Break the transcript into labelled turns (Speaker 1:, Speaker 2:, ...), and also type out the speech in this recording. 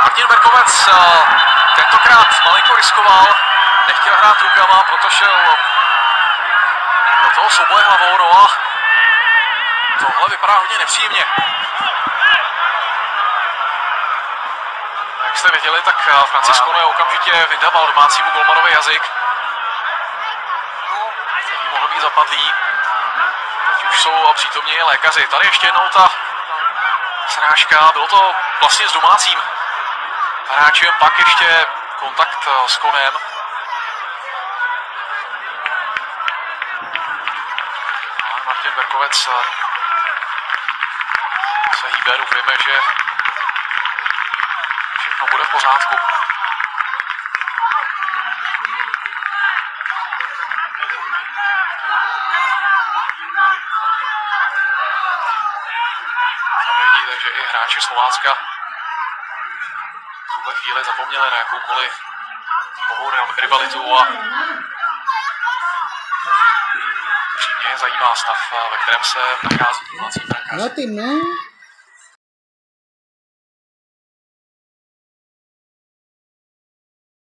Speaker 1: Martin Berkovec tentokrát malinko riskoval, nechtěl hrát rukama, proto šel do toho souboje hlavou, no a tohle vypadá hodně nepříjemně. Jak jste viděli, tak Francis Kono okamžitě vydával domácímu golmanovi jazyk. Který mohl být zapadlý. Teď už jsou přítomní lékaři. Tady ještě jednou ta srážka. Bylo to vlastně s domácím hráčem, pak ještě kontakt s Konem. A Martin Berkovec se hýbe, doufujeme, že všechno bude v pořádku. vidíte, že i hráči Slovácka tuhle chvíli zapomněli na jakoukoliv novou rivalitu a upřímně zajímá stav, ve kterém se nachází domácí.
Speaker 2: No ty no.